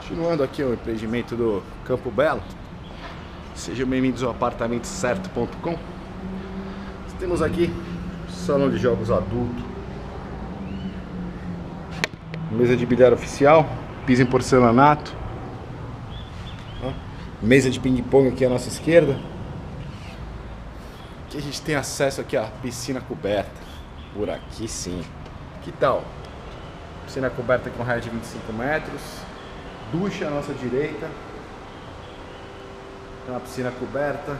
Continuando aqui o empreendimento do Campo Belo. Sejam bem-vindos ao apartamentocerto.com. Temos aqui salão de jogos adulto. Mesa de bilhar oficial, piso em porcelanato. Mesa de ping-pong aqui à nossa esquerda. Aqui a gente tem acesso aqui à piscina coberta. Por aqui sim. Que tal? Piscina coberta com raio de 25 metros. Ducha à nossa direita. Tem uma piscina coberta.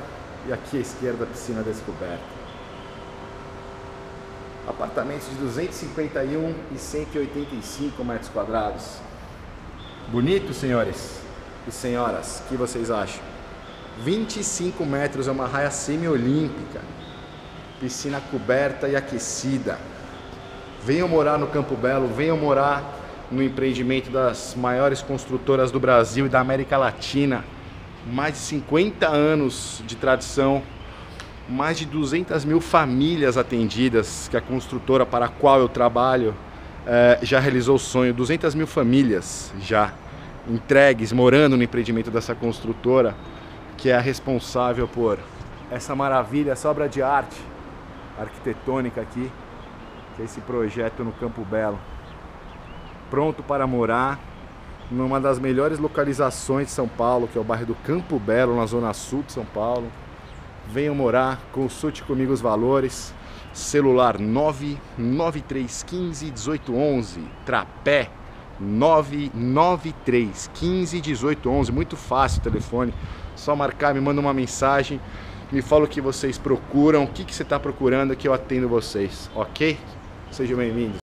E aqui à esquerda a piscina descoberta. Apartamentos de 251 e 185 metros quadrados. Bonito, senhores e senhoras? O que vocês acham? 25 metros é uma raia semiolímpica. Piscina coberta e aquecida. Venham morar no Campo Belo, venham morar no empreendimento das maiores construtoras do Brasil e da América Latina. Mais de 50 anos de tradição, mais de 200 mil famílias atendidas, que a construtora para a qual eu trabalho eh, já realizou o sonho. 200 mil famílias já entregues, morando no empreendimento dessa construtora, que é a responsável por essa maravilha, essa obra de arte arquitetônica aqui, que é esse projeto no Campo Belo. Pronto para morar numa das melhores localizações de São Paulo, que é o bairro do Campo Belo, na zona sul de São Paulo. Venham morar, consulte comigo os valores. Celular 99315 1811, Trapé 993 15 1811, muito fácil o telefone. Só marcar, me manda uma mensagem, me fala o que vocês procuram, o que, que você está procurando que eu atendo vocês, ok? Sejam bem-vindos.